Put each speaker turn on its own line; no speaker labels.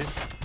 Okay.